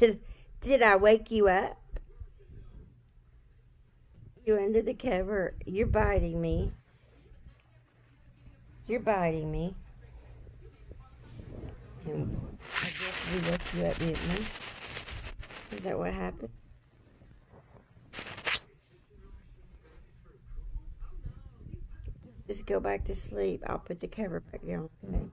Did, did I wake you up? You under the cover. You're biting me. You're biting me. And I guess we woke you up, didn't we? Is that what happened? Just go back to sleep. I'll put the cover back down. Okay.